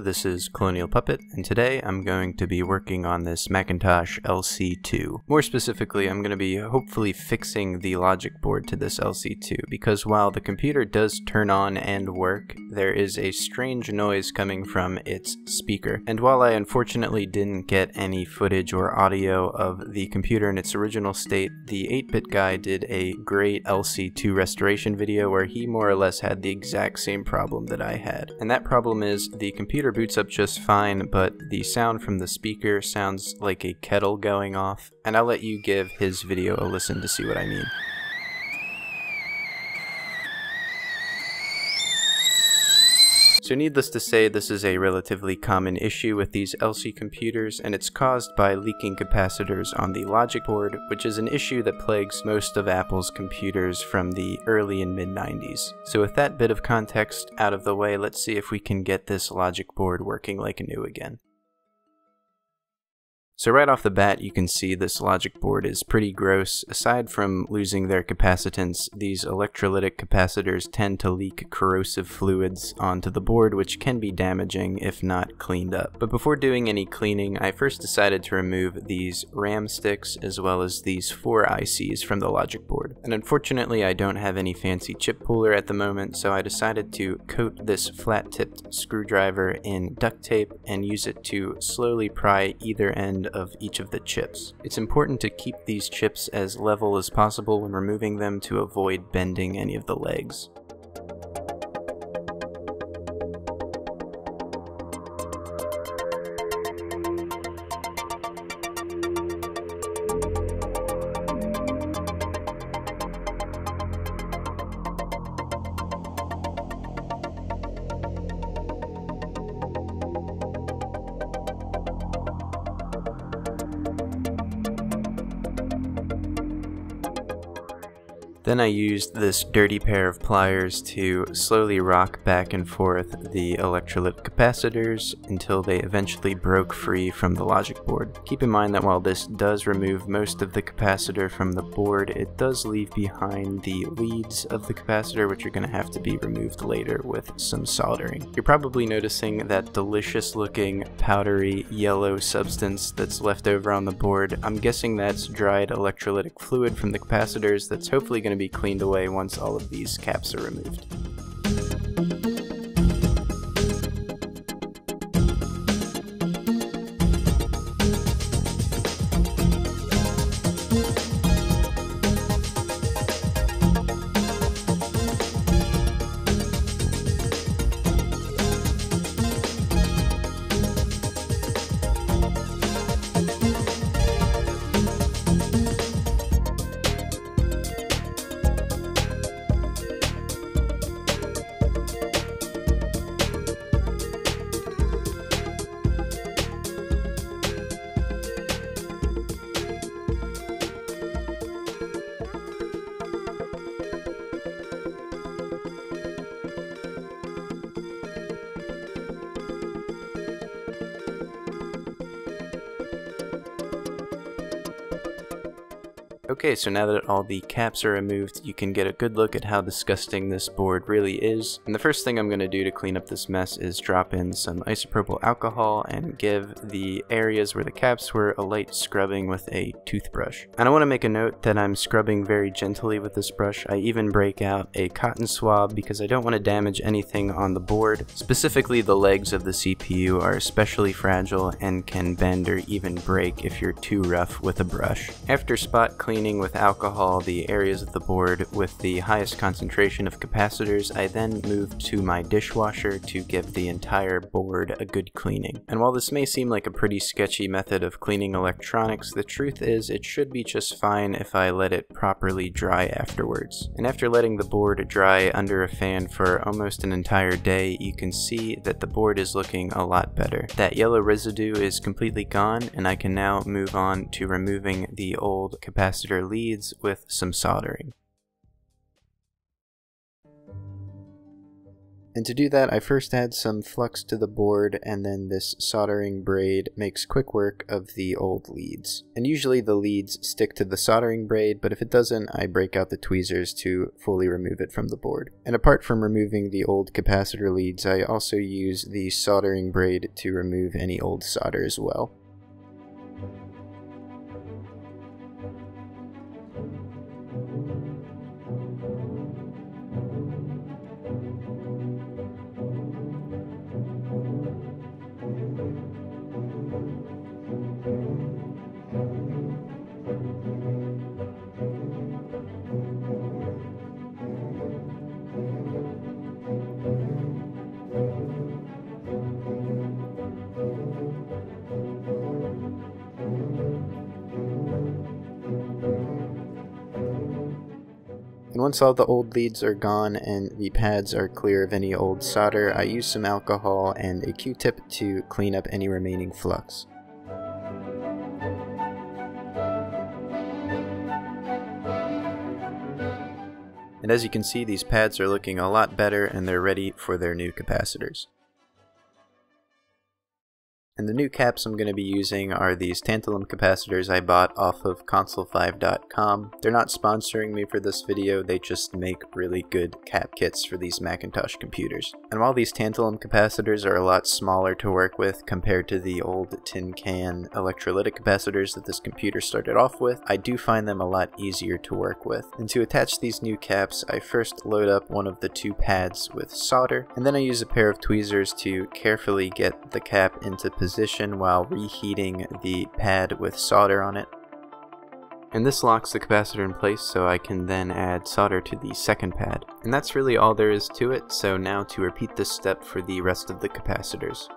This is Colonial Puppet, and today I'm going to be working on this Macintosh LC2. More specifically, I'm going to be hopefully fixing the logic board to this LC2, because while the computer does turn on and work, there is a strange noise coming from its speaker. And while I unfortunately didn't get any footage or audio of the computer in its original state, the 8-bit guy did a great LC2 restoration video where he more or less had the exact same problem that I had. And that problem is the computer computer boots up just fine, but the sound from the speaker sounds like a kettle going off, and I'll let you give his video a listen to see what I mean. So needless to say, this is a relatively common issue with these LC computers, and it's caused by leaking capacitors on the logic board, which is an issue that plagues most of Apple's computers from the early and mid 90s. So with that bit of context out of the way, let's see if we can get this logic board working like new again. So right off the bat, you can see this logic board is pretty gross. Aside from losing their capacitance, these electrolytic capacitors tend to leak corrosive fluids onto the board, which can be damaging if not cleaned up. But before doing any cleaning, I first decided to remove these RAM sticks as well as these four ICs from the logic board. And unfortunately, I don't have any fancy chip puller at the moment, so I decided to coat this flat-tipped screwdriver in duct tape and use it to slowly pry either end of each of the chips. It's important to keep these chips as level as possible when removing them to avoid bending any of the legs. Then I used this dirty pair of pliers to slowly rock back and forth the electrolytic capacitors until they eventually broke free from the logic board. Keep in mind that while this does remove most of the capacitor from the board, it does leave behind the leads of the capacitor which are going to have to be removed later with some soldering. You're probably noticing that delicious looking powdery yellow substance that's left over on the board. I'm guessing that's dried electrolytic fluid from the capacitors that's hopefully going to be cleaned away once all of these caps are removed. Okay, so now that all the caps are removed, you can get a good look at how disgusting this board really is. And the first thing I'm going to do to clean up this mess is drop in some isopropyl alcohol and give the areas where the caps were a light scrubbing with a toothbrush. And I want to make a note that I'm scrubbing very gently with this brush. I even break out a cotton swab because I don't want to damage anything on the board. Specifically, the legs of the CPU are especially fragile and can bend or even break if you're too rough with a brush. After spot cleaning, cleaning with alcohol the areas of the board with the highest concentration of capacitors, I then moved to my dishwasher to give the entire board a good cleaning. And while this may seem like a pretty sketchy method of cleaning electronics, the truth is it should be just fine if I let it properly dry afterwards. And after letting the board dry under a fan for almost an entire day, you can see that the board is looking a lot better. That yellow residue is completely gone, and I can now move on to removing the old capacitor leads with some soldering. And to do that, I first add some flux to the board, and then this soldering braid makes quick work of the old leads. And usually the leads stick to the soldering braid, but if it doesn't, I break out the tweezers to fully remove it from the board. And apart from removing the old capacitor leads, I also use the soldering braid to remove any old solder as well. And once all the old leads are gone and the pads are clear of any old solder, I use some alcohol and a Q-tip to clean up any remaining flux. And as you can see, these pads are looking a lot better and they're ready for their new capacitors. And the new caps I'm going to be using are these tantalum capacitors I bought off of console5.com. They're not sponsoring me for this video, they just make really good cap kits for these Macintosh computers. And while these tantalum capacitors are a lot smaller to work with compared to the old tin can electrolytic capacitors that this computer started off with, I do find them a lot easier to work with. And to attach these new caps, I first load up one of the two pads with solder, and then I use a pair of tweezers to carefully get the cap into position position while reheating the pad with solder on it. And this locks the capacitor in place so I can then add solder to the second pad. And that's really all there is to it, so now to repeat this step for the rest of the capacitors.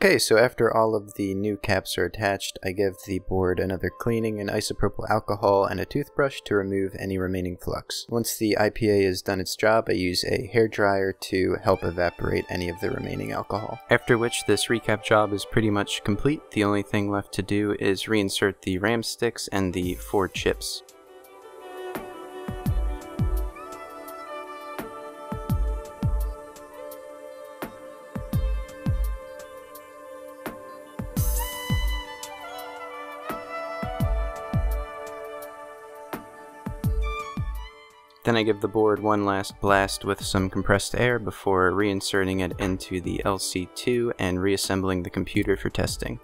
Okay, so after all of the new caps are attached, I give the board another cleaning in isopropyl alcohol and a toothbrush to remove any remaining flux. Once the IPA has done its job, I use a hair dryer to help evaporate any of the remaining alcohol. After which this recap job is pretty much complete. The only thing left to do is reinsert the RAM sticks and the four chips. Then I give the board one last blast with some compressed air before reinserting it into the LC2 and reassembling the computer for testing.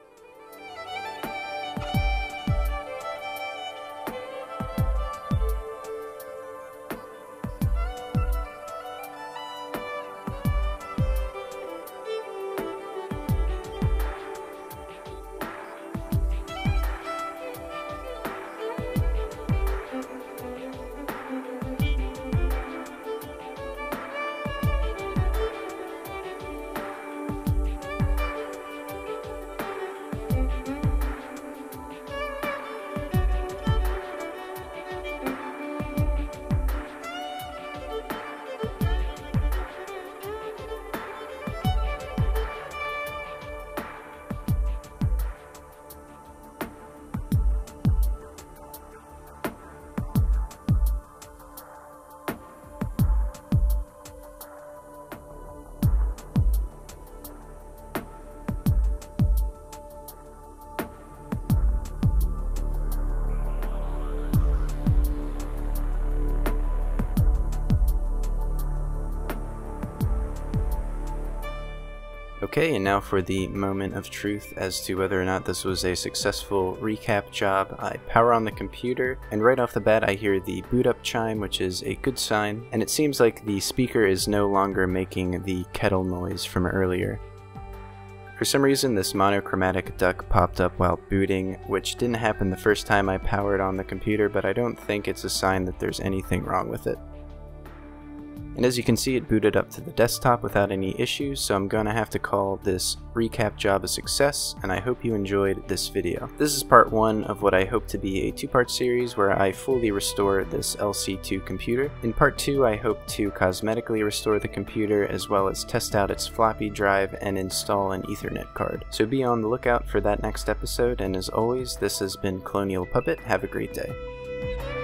Okay, and now for the moment of truth as to whether or not this was a successful recap job. I power on the computer, and right off the bat I hear the boot up chime, which is a good sign, and it seems like the speaker is no longer making the kettle noise from earlier. For some reason this monochromatic duck popped up while booting, which didn't happen the first time I powered on the computer, but I don't think it's a sign that there's anything wrong with it. And as you can see, it booted up to the desktop without any issues, so I'm gonna have to call this recap job a success, and I hope you enjoyed this video. This is part one of what I hope to be a two-part series where I fully restore this LC2 computer. In part two, I hope to cosmetically restore the computer as well as test out its floppy drive and install an ethernet card. So be on the lookout for that next episode, and as always, this has been Colonial Puppet. Have a great day.